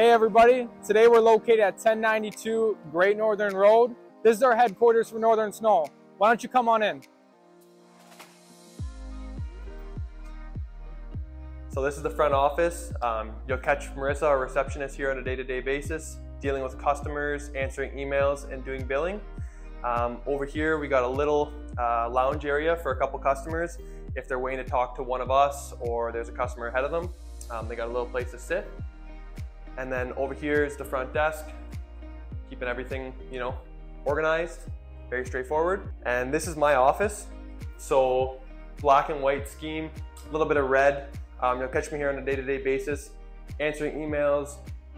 Hey everybody, today we're located at 1092 Great Northern Road. This is our headquarters for Northern Snow. Why don't you come on in? So this is the front office. Um, you'll catch Marissa, our receptionist here on a day-to-day basis, dealing with customers, answering emails, and doing billing. Um, over here, we got a little uh, lounge area for a couple customers. If they're waiting to talk to one of us or there's a customer ahead of them, um, they got a little place to sit. And then over here is the front desk, keeping everything, you know, organized, very straightforward. And this is my office. So black and white scheme, a little bit of red. Um, you'll catch me here on a day-to-day -day basis, answering emails,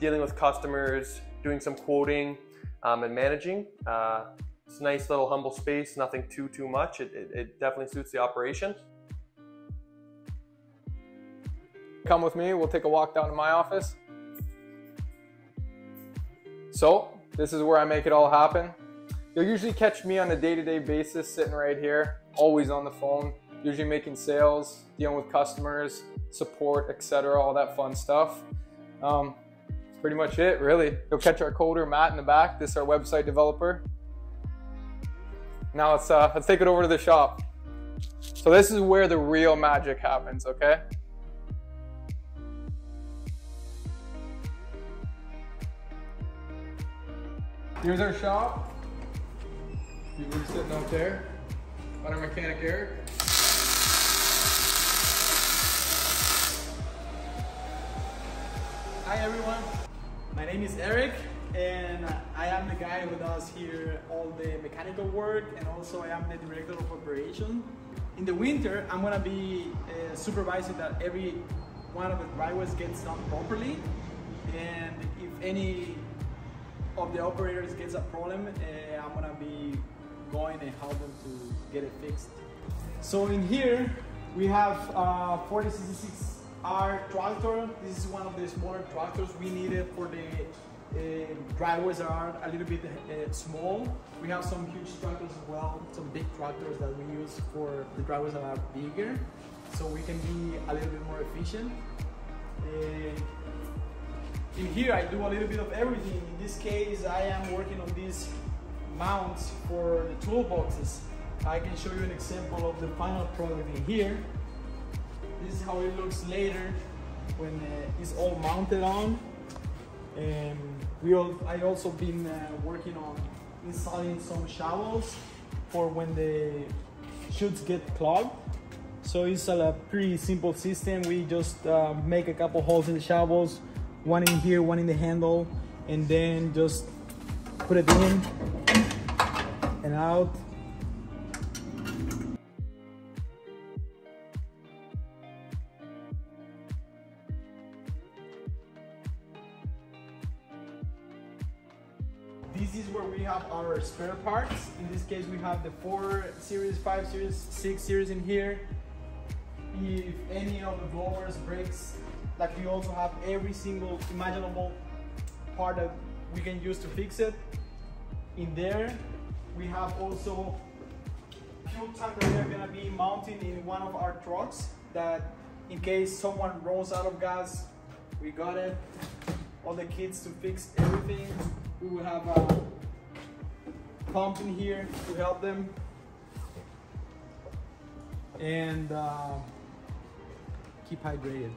dealing with customers, doing some quoting um, and managing. Uh, it's a nice little humble space, nothing too, too much. It, it, it definitely suits the operation. Come with me, we'll take a walk down to my office. So this is where I make it all happen. You'll usually catch me on a day-to-day -day basis sitting right here, always on the phone, usually making sales, dealing with customers, support, etc., all that fun stuff. Um, that's pretty much it, really. You'll catch our coder, Matt, in the back. This is our website developer. Now let's, uh, let's take it over to the shop. So this is where the real magic happens, okay? Here's our shop. We're sitting out there. Got our mechanic Eric. Hi everyone, my name is Eric and I am the guy who does here all the mechanical work and also I am the director of operation. In the winter, I'm gonna be uh, supervising that every one of the driveways gets done properly and if any of the operators gets a problem, uh, I'm gonna be going and help them to get it fixed. So in here, we have uh, 4066R tractor. This is one of the smaller tractors we needed for the uh, driveways that are a little bit uh, small. We have some huge tractors as well, some big tractors that we use for the driveways that are bigger, so we can be a little bit more efficient. Uh, in here I do a little bit of everything. In this case I am working on these mounts for the toolboxes. I can show you an example of the final product in here. This is how it looks later when uh, it's all mounted on. We all, I also been uh, working on installing some shovels for when the chutes get clogged. So it's a pretty simple system. We just uh, make a couple holes in the shovels, one in here, one in the handle, and then just put it in and out. This is where we have our spare parts. In this case, we have the 4 series, 5 series, 6 series in here. If any of the blowers breaks, like we also have every single imaginable part that we can use to fix it. In there, we have also fuel tank that we're gonna be mounting in one of our trucks that in case someone runs out of gas, we got it. All the kits to fix everything. We will have a pump in here to help them. And uh, keep hydrated.